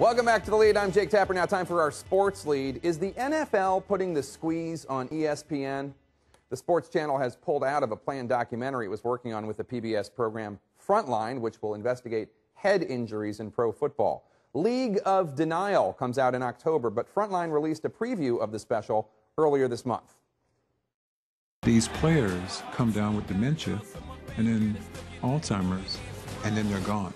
Welcome back to the lead. I'm Jake Tapper. Now, time for our sports lead. Is the NFL putting the squeeze on ESPN? The Sports Channel has pulled out of a planned documentary it was working on with the PBS program Frontline, which will investigate head injuries in pro football. League of Denial comes out in October, but Frontline released a preview of the special earlier this month. These players come down with dementia and then Alzheimer's, and then they're gone.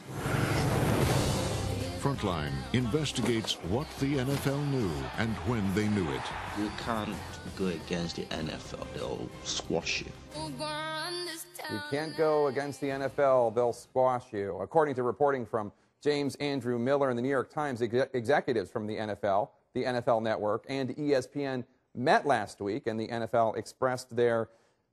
Frontline investigates what the NFL knew and when they knew it. You can't go against the NFL, they'll squash you. You can't go against the NFL, they'll squash you. According to reporting from James Andrew Miller in the New York Times, ex executives from the NFL, the NFL Network, and ESPN met last week, and the NFL expressed their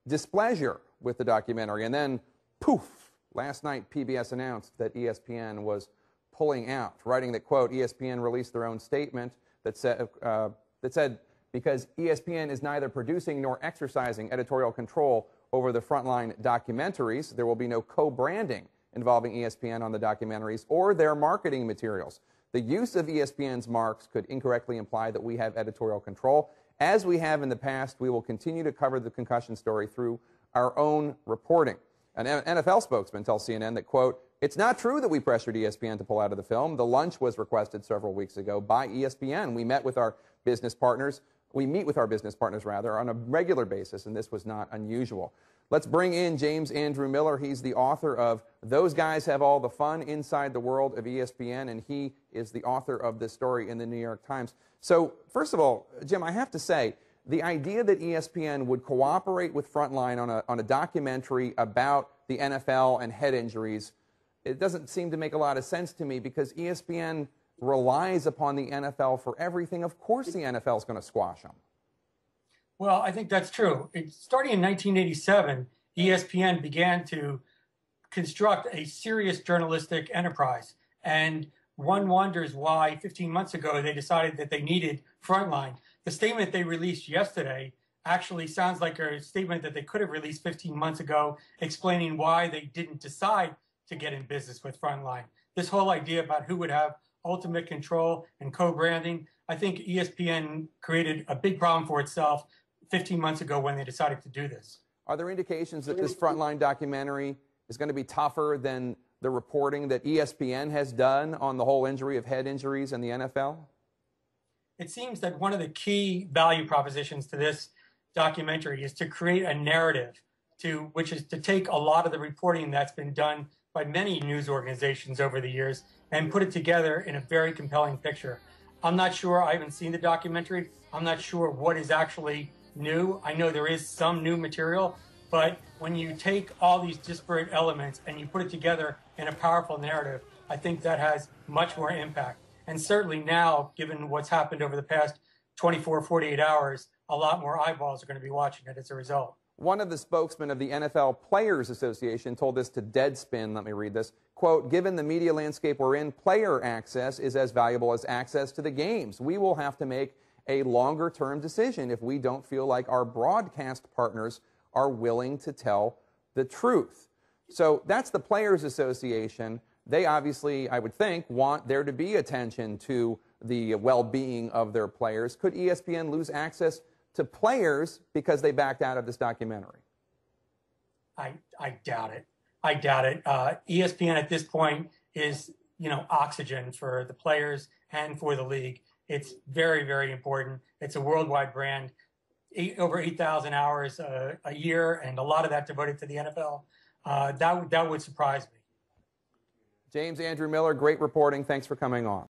displeasure with the documentary. And then, poof, last night PBS announced that ESPN was pulling out, writing that, quote, ESPN released their own statement that said, uh, that said because ESPN is neither producing nor exercising editorial control over the frontline documentaries, there will be no co-branding involving ESPN on the documentaries or their marketing materials. The use of ESPN's marks could incorrectly imply that we have editorial control. As we have in the past, we will continue to cover the concussion story through our own reporting. An NFL spokesman tells CNN that, quote, it's not true that we pressured ESPN to pull out of the film. The lunch was requested several weeks ago by ESPN. We met with our business partners. We meet with our business partners, rather, on a regular basis, and this was not unusual. Let's bring in James Andrew Miller. He's the author of Those Guys Have All the Fun Inside the World of ESPN, and he is the author of this story in the New York Times. So, first of all, Jim, I have to say, the idea that ESPN would cooperate with Frontline on a, on a documentary about the NFL and head injuries it doesn't seem to make a lot of sense to me because ESPN relies upon the NFL for everything. Of course, the NFL is going to squash them. Well, I think that's true. It, starting in 1987, ESPN began to construct a serious journalistic enterprise. And one wonders why 15 months ago they decided that they needed Frontline. The statement they released yesterday actually sounds like a statement that they could have released 15 months ago, explaining why they didn't decide to get in business with Frontline. This whole idea about who would have ultimate control and co-branding, I think ESPN created a big problem for itself 15 months ago when they decided to do this. Are there indications that this Frontline documentary is going to be tougher than the reporting that ESPN has done on the whole injury of head injuries in the NFL? It seems that one of the key value propositions to this documentary is to create a narrative to which is to take a lot of the reporting that's been done by many news organizations over the years and put it together in a very compelling picture. I'm not sure, I haven't seen the documentary. I'm not sure what is actually new. I know there is some new material, but when you take all these disparate elements and you put it together in a powerful narrative, I think that has much more impact. And certainly now, given what's happened over the past 24, 48 hours, a lot more eyeballs are going to be watching it as a result. One of the spokesmen of the NFL Players Association told this to Deadspin. Let me read this. Quote, given the media landscape we're in, player access is as valuable as access to the games. We will have to make a longer term decision if we don't feel like our broadcast partners are willing to tell the truth. So that's the Players Association. They obviously, I would think, want there to be attention to the well being of their players. Could ESPN lose access to players because they backed out of this documentary? I, I doubt it. I doubt it. Uh, ESPN at this point is, you know, oxygen for the players and for the league. It's very, very important. It's a worldwide brand. Eight, over 8,000 hours uh, a year, and a lot of that devoted to the NFL. Uh, that, that would surprise me. James Andrew Miller, great reporting. Thanks for coming on.